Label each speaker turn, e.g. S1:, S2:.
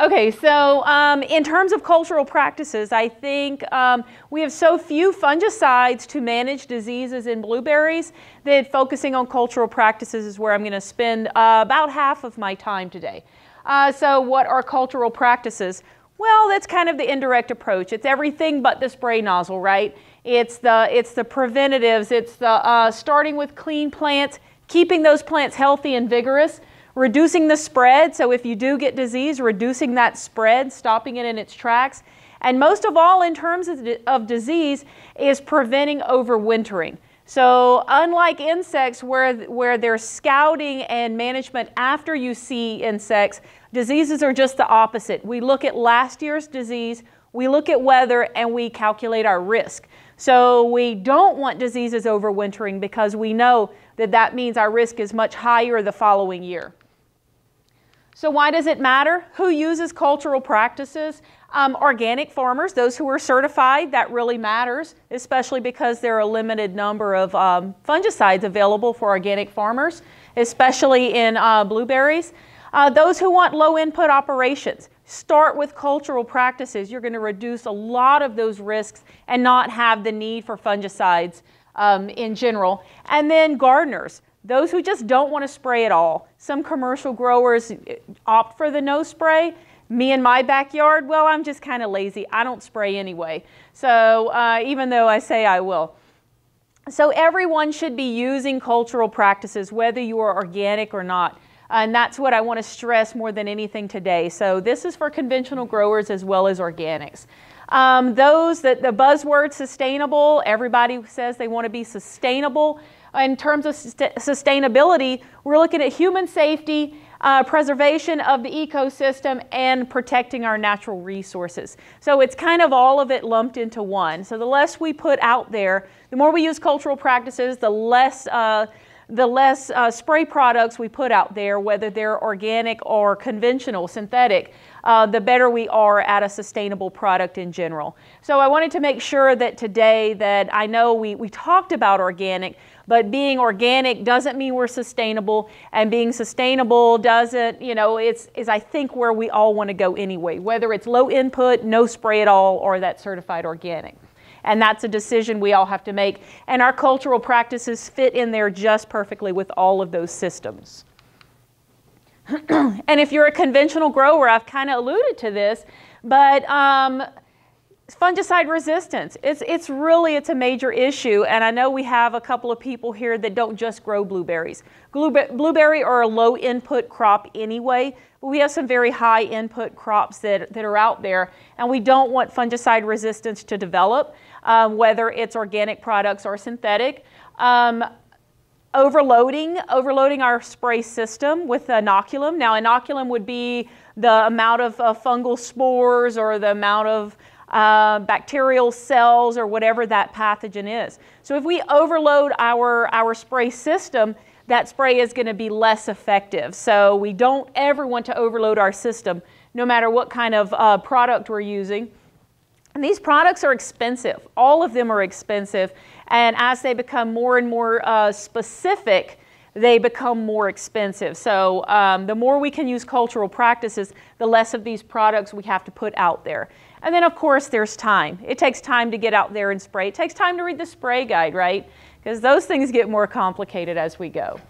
S1: Okay, so um, in terms of cultural practices, I think um, we have so few fungicides to manage diseases in blueberries that focusing on cultural practices is where I'm going to spend uh, about half of my time today. Uh, so what are cultural practices? Well, that's kind of the indirect approach. It's everything but the spray nozzle, right? It's the, it's the preventatives. It's the uh, starting with clean plants, keeping those plants healthy and vigorous, reducing the spread. So if you do get disease, reducing that spread, stopping it in its tracks. And most of all, in terms of, disease, is preventing overwintering. So unlike insects where, where there's scouting and management after you see insects, diseases are just the opposite. We look at last year's disease, we look at weather, and we calculate our risk. So we don't want diseases overwintering because we know that that means our risk is much higher the following year. So why does it matter? Who uses cultural practices? Um, organic farmers, those who are certified, that really matters, especially because there are a limited number of um, fungicides available for organic farmers, especially in uh, blueberries. Uh, those who want low input operations, start with cultural practices. You're going to reduce a lot of those risks and not have the need for fungicides um, in general. And then gardeners, those who just don't want to spray at all. Some commercial growers opt for the no spray. Me in my backyard, well, I'm just kind of lazy. I don't spray anyway. So uh, even though I say I will. So everyone should be using cultural practices, whether you are organic or not. And that's what I want to stress more than anything today. So this is for conventional growers as well as organics. Um, those that the buzzword sustainable, everybody says they want to be sustainable. In terms of sustainability, we're looking at human safety, uh, preservation of the ecosystem, and protecting our natural resources. So it's kind of all of it lumped into one. So the less we put out there, the more we use cultural practices, the less uh, the less uh, spray products we put out there, whether they're organic or conventional, synthetic, uh, the better we are at a sustainable product in general. So I wanted to make sure that today that I know we, we talked about organic, but being organic doesn't mean we're sustainable, and being sustainable doesn't, you know, it's is I think where we all want to go anyway, whether it's low input, no spray at all, or that certified organic. And that's a decision we all have to make. And our cultural practices fit in there just perfectly with all of those systems. and if you're a conventional grower, I've kind of alluded to this, but um, fungicide resistance, it's, it's really, it's a major issue. And I know we have a couple of people here that don't just grow blueberries. Blueberry are a low input crop anyway, but we have some very high input crops that, that are out there. And we don't want fungicide resistance to develop um, whether it's organic products or synthetic. Um, overloading, overloading our spray system with inoculum. Now, inoculum would be the amount of uh, fungal spores or the amount of uh, bacterial cells or whatever that pathogen is. So if we overload our, our spray system, that spray is going to be less effective. So we don't ever want to overload our system, no matter what kind of uh, product we're using. And these products are expensive. All of them are expensive. And as they become more and more uh, specific, they become more expensive. So um, the more we can use cultural practices, the less of these products we have to put out there. And then, of course, there's time. It takes time to get out there and spray. It takes time to read the spray guide, right? Because those things get more complicated as we go.